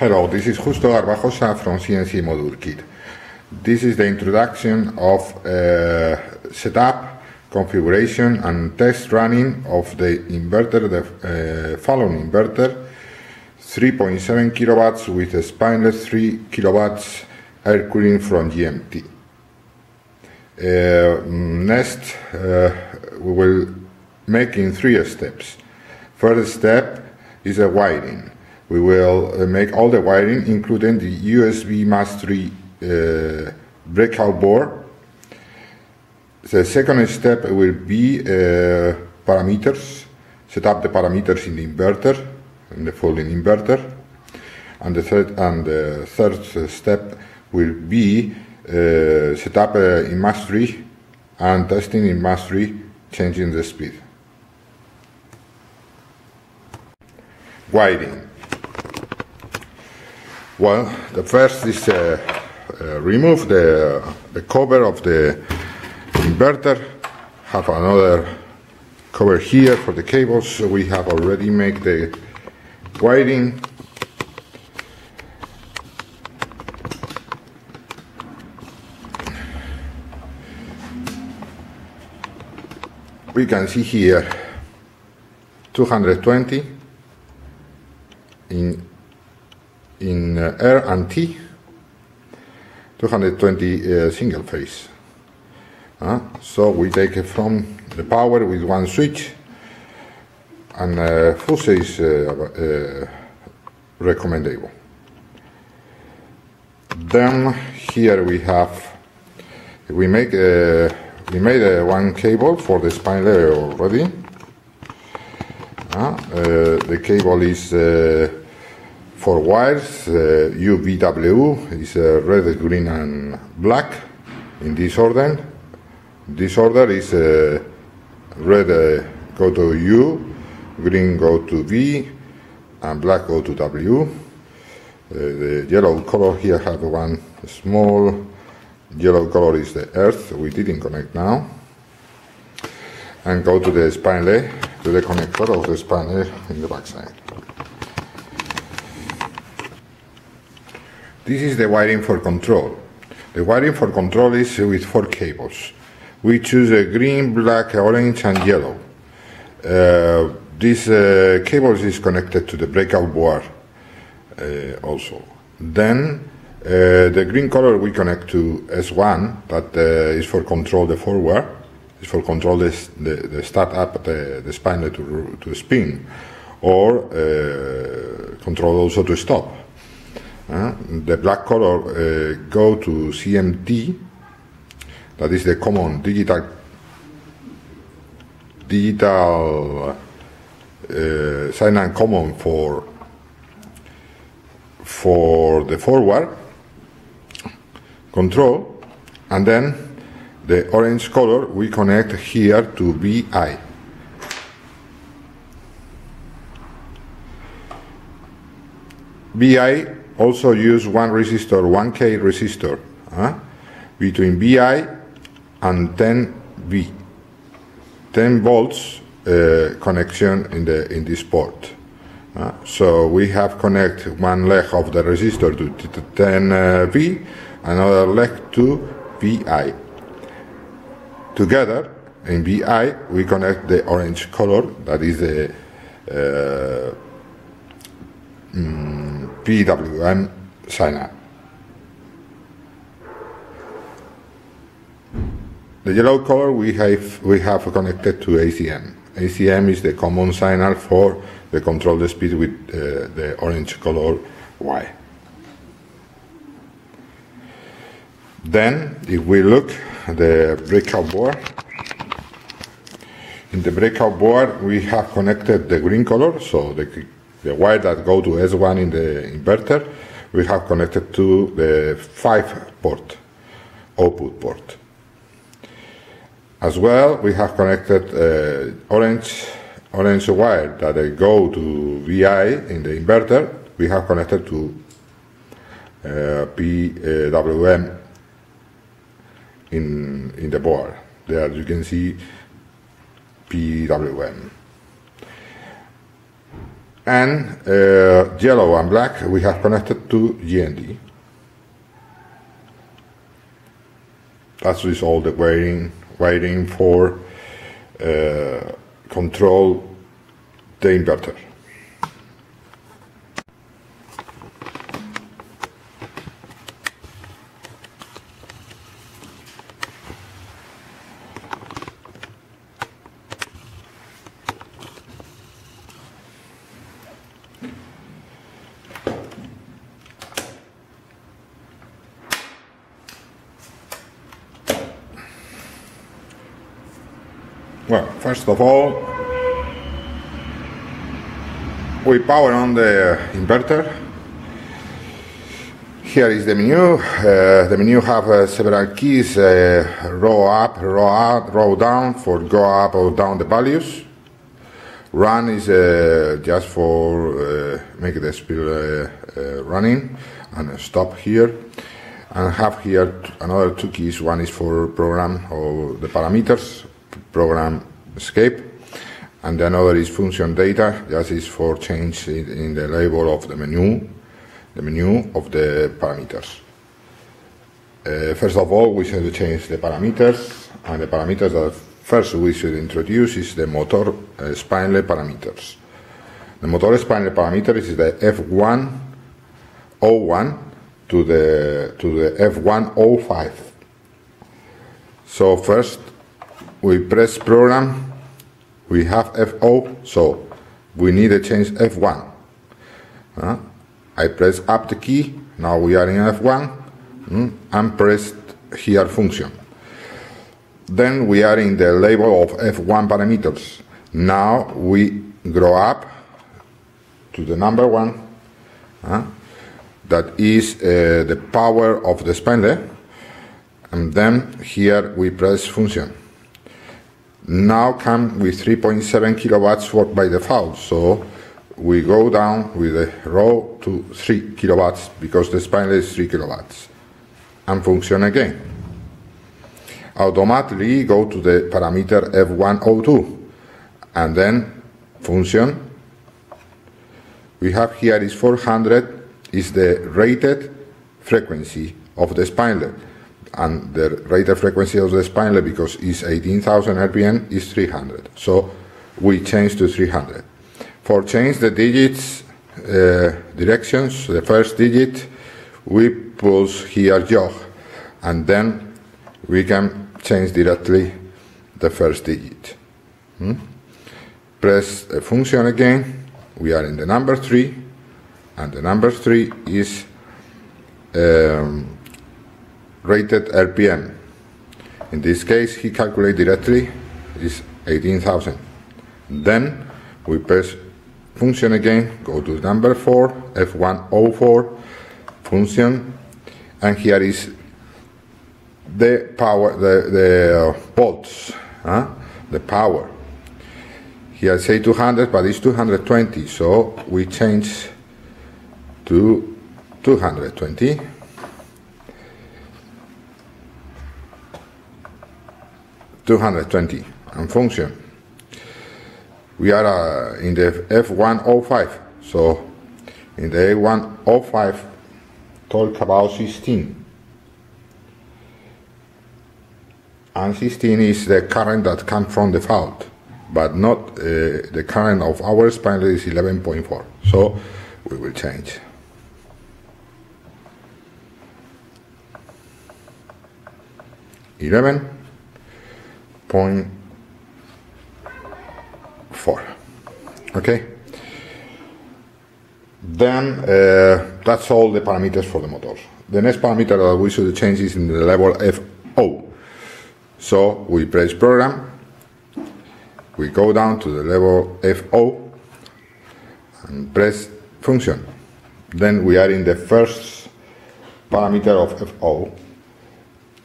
Hello, this is Justo Garbajosa from CNC Modulkit. This is the introduction of uh, setup, configuration and test running of the inverter, the uh, Fuling inverter, 3.7 kilowatts with a spineless 3 kilowatts air cooling from GMT. Uh, next, uh, we will make in three steps. First step is a wiring. We will uh, make all the wiring, including the USB Mach3 uh, breakout board. The second step will be uh, parameters, set up the parameters in the inverter, in the Fuling inverter. And the third, and the third step will be uh, set up uh, in Mach3 and testing in Mach3, changing the speed. Wiring. Well, the first is uh, uh, remove the, the cover of the inverter. Have another cover here for the cables. So we have already made the wiring. We can see here 220 in in uh, R and T. 220 uh, single phase. Uh, so we take it from the power with one switch and uh, fuse is uh, recommendable. Then here we have we make a, we made a one cable for the spine layer already. Uh, the cable is for wires, uh, UVW is uh, red, green, and black in this order. This order is uh, red uh, go to U, green go to V, and black go to W. Uh, the yellow color here has one small yellow color is the earth, we didn't connect now. And go to the spindle, to the connector of the spindle in the backside. This is the wiring for control. The wiring for control is with four cables. We choose a green, black, orange, and yellow. Uh, this uh, cable is connected to the breakout board uh, also. Then uh, the green color we connect to S1, that uh, is for control the forward, is for control this, the, the start up the, the spindle to, to spin, or uh, control also to stop. Uh, the black color uh, go to CMT, that is the common digital digital uh, sign and common for for the forward control, and then the orange color we connect here to VI. VI also use one resistor, 1K resistor, between VI and 10V. 10 volts uh, connection in the in this port. Uh, so we have connect one leg of the resistor to 10V, another leg to VI. Together in VI we connect the orange color that is the uh, mm, PWM sign up. The yellow color we have we have connected to ACM. ACM is the common signal for the control the speed with uh, the orange color Y. Then, if we look at the breakout board, in the breakout board we have connected the green color, so the the wire that go to S1 in the inverter, we have connected to the 5 port, output port. As well, we have connected uh, orange, orange wire that uh, go to VI in the inverter, we have connected to uh, PWM in, in the board. There you can see PWM. And uh, yellow and black we have connected to GND. That is all the waiting, wiring for uh, control the inverter. Well, first of all, we power on the inverter. Here is the menu. Uh, the menu have uh, several keys, uh, row up, row out, row down for go up or down the values. Run is uh, just for uh, make the spill uh, running and stop here. And have here another two keys. One is for program or the parameters program escape. And the another is function data. That is for change in the label of the menu the menu of the parameters. Uh, first of all we should change the parameters and the parameters that first we should introduce is the motor uh, spindle parameters. The motor spindle parameter is the F1 01 to the to the F105 so first we press program, we have FO, so we need to change F1. Uh, I press up the key, now we are in F1, mm, and press here function. Then we are in the label of F1 parameters. Now we grow up to the number one, uh, that is uh, the power of the spindle, and then here we press function now come with 3.7 kilowatts work by default. So we go down with the row to 3 kilowatts because the spindle is 3 kilowatts and function again. Automatically go to the parameter F102 and then function. We have here is 400 is the rated frequency of the spindle and the rated frequency of the spindle because it's 18,000 RPM is 300. So we change to 300. For change the digits uh, directions, the first digit, we pulse here jog and then we can change directly the first digit. Hmm? Press a function again, we are in the number 3 and the number 3 is um, rated RPM. In this case, he calculates directly is 18,000. Then we press function again, go to number 4, F104, function, and here is the power, the, the uh, volts, huh? the power. Here I say 200, but it's 220, so we change to 220. 220 and function. We are uh, in the F105, so in the A105 talk about 16. And 16 is the current that comes from the fault, but not uh, the current of our spindle is 11.4. So we will change. Eleven point four. Okay. Then uh, that's all the parameters for the motors. The next parameter that we should change is in the level FO. So we press program, we go down to the level FO and press function. Then we are in the first parameter of FO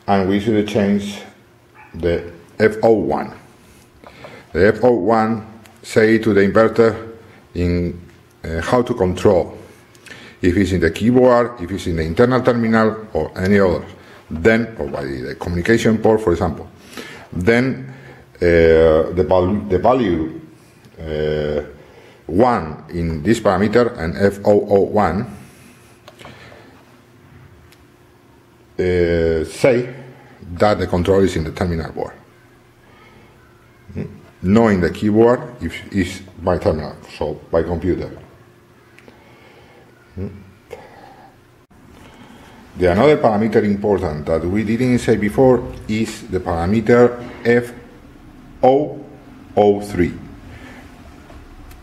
and we should change the FO1. The FO1 say to the inverter in uh, how to control if it's in the keyboard, if it's in the internal terminal or any other. Then, or by the communication port, for example. Then uh, the, val the value uh, 1 in this parameter and F001 uh, say that the control is in the terminal board. Knowing the keyboard is by terminal, so by computer. Hmm? The another parameter important that we didn't say before is the parameter F003.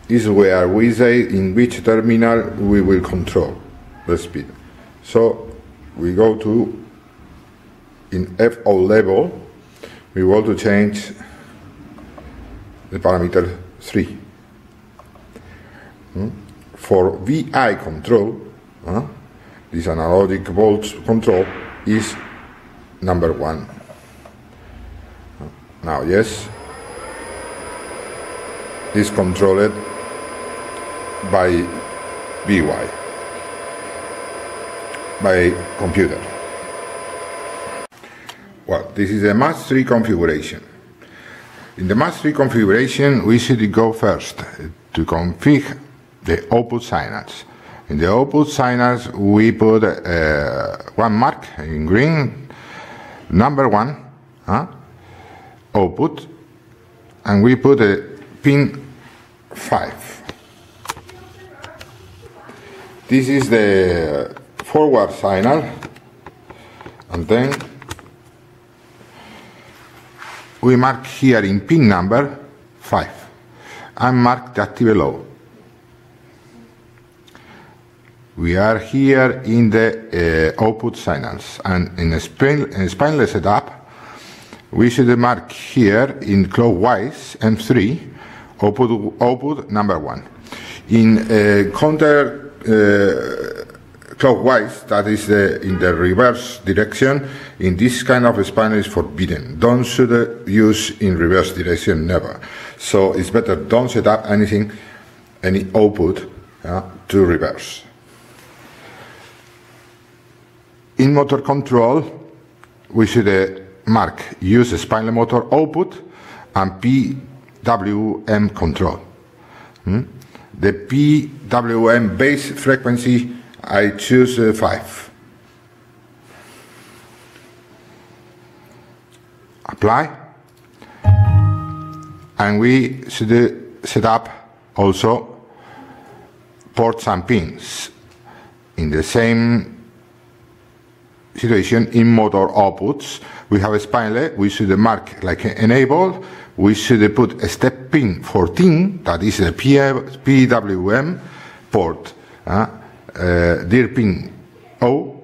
Is where we say in which terminal we will control the speed. So we go to in FO level, we want to change the parameter 3. Hmm? For VI control, this analogic volts control is number 1. Now, yes, is controlled by VY, by computer. Well, this is a Mach3 configuration. In the Mach3 configuration, we should go first to configure the output signals. In the output signals, we put uh, one mark in green, number one, huh? output, and we put a pin 5. This is the forward signal, and then we mark here in pin number 5 and mark the active low. We are here in the uh, output signals and in a, spin, in a spineless setup we should mark here in clockwise M3 output, output number 1. In uh, counter uh, clockwise, that is the, in the reverse direction, in this kind of spine is forbidden. Don't should use in reverse direction, never. So it's better don't set up anything, any output uh, to reverse. In motor control, we should uh, mark use spinal motor output and PWM control. Hmm? The PWM base frequency I choose uh, 5. Apply. And we should set up also ports and pins. In the same situation in motor outputs, we have a spinel, we should mark like enable, we should put a step pin 14, that is the PWM port. Uh, uh, dir pin O,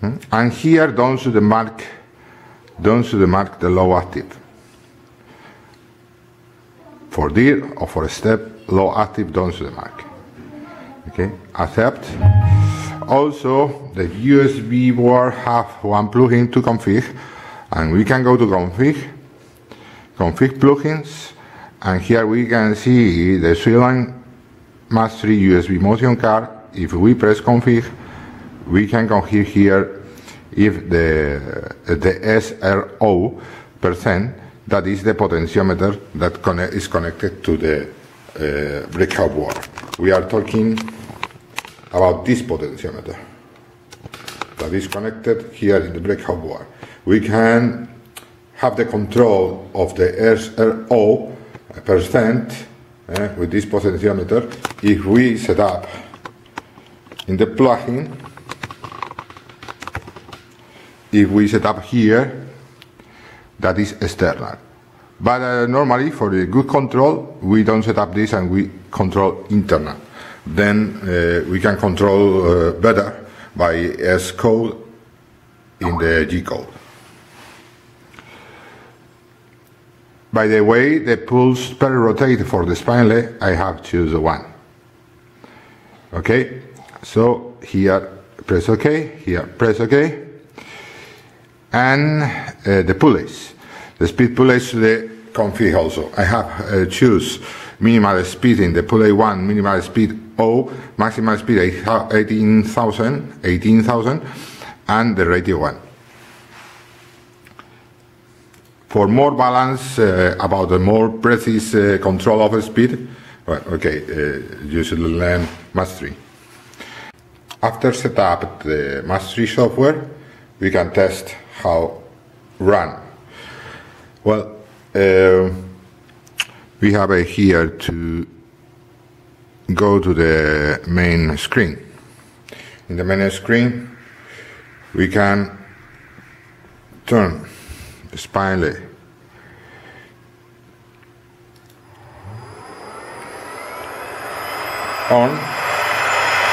hmm? and here don't the mark, don't the mark the low active. For dir or for a step, low active don't the mark. Okay, accept. Also, the USB board have one plugin to config, and we can go to config, config plugins, and here we can see the Sri Mach3 USB motion card if we press config, we can configure here if the, the SRO percent, that is the potentiometer that connect, is connected to the uh, breakout board. We are talking about this potentiometer that is connected here in the breakout board. We can have the control of the SRO percent uh, with this potentiometer if we set up in the plugin if we set up here that is external. But uh, normally for the good control we don't set up this and we control internal. Then uh, we can control uh, better by S code in the G code. By the way the pulse per rotate for the spinel I have choose one. Okay so here press OK, here press OK. And uh, the pulleys. The speed pulleys the config also. I have uh, choose minimal speed in the pulley 1, minimal speed O, maximal speed 18,000, 18,000, and the radio 1. For more balance, uh, about the more precise uh, control of speed, Well, okay, uh, you should learn Mach3. After set up the Mach3 software, we can test how run. Well, uh, we have a here to go to the main screen. In the main screen, we can turn the Spinelli on.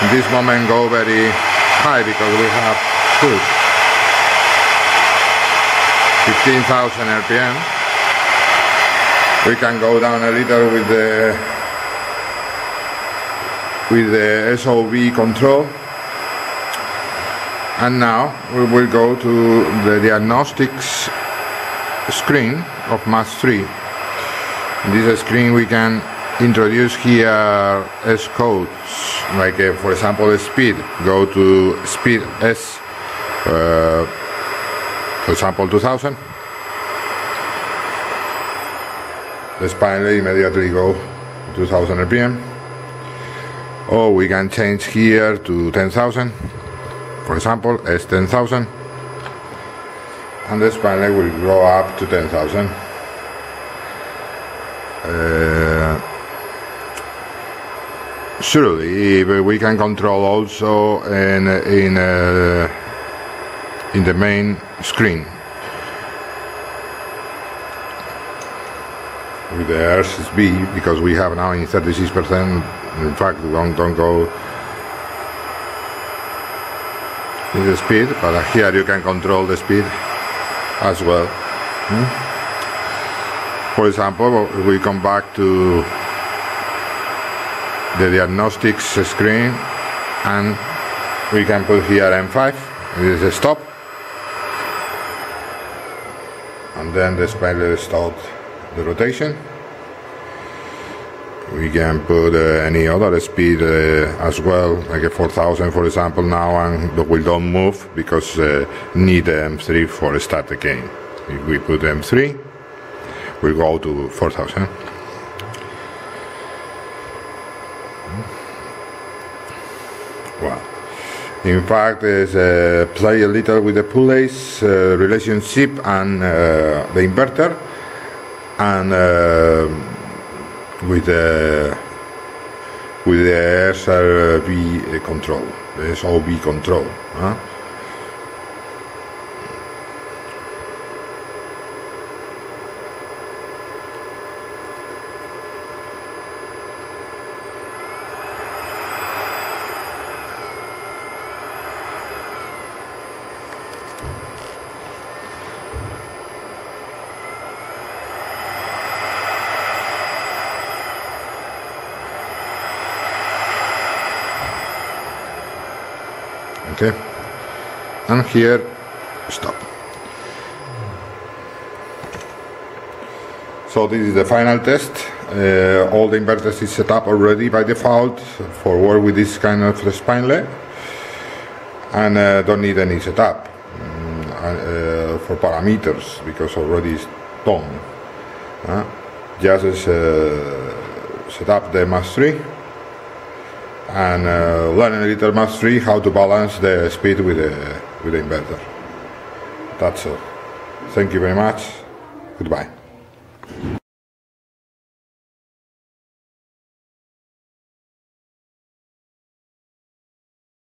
In this moment go very high because we have push 15,000 RPM. We can go down a little with the with the SOV control. And now we will go to the diagnostics screen of Mach3 in this screen we can introduce here S codes like uh, for example the speed. Go to speed S uh, for example 2000 the spine immediately go 2000 rpm or we can change here to 10,000 for example S 10,000 and the spine will grow up to 10,000 uh, Surely, we can control also in in uh, in the main screen with the RSSB because we have now in 36 percent. In fact, don't don't go in the speed, but here you can control the speed as well. Hmm? For example, we come back to the diagnostics screen and we can put here M5 this is a stop. And then the spider start the rotation. We can put uh, any other speed uh, as well like a 4000 for example now and we don't move because uh, need M3 for start again. If we put M3 we go to 4000 Well, in fact, uh, play a little with the pullace uh, relationship and uh, the inverter, and uh, with the with the SRV control, the SOV control. Huh? Okay. And here stop. So this is the final test. Uh, all the inverters is set up already by default for work with this kind of spine and uh, don't need any setup mm, uh, for parameters because already it's done. Uh, just uh, set up the Mach3 and uh, learning a little Mach3 how to balance the speed with the, with the inverter. That's all. Thank you very much. Goodbye.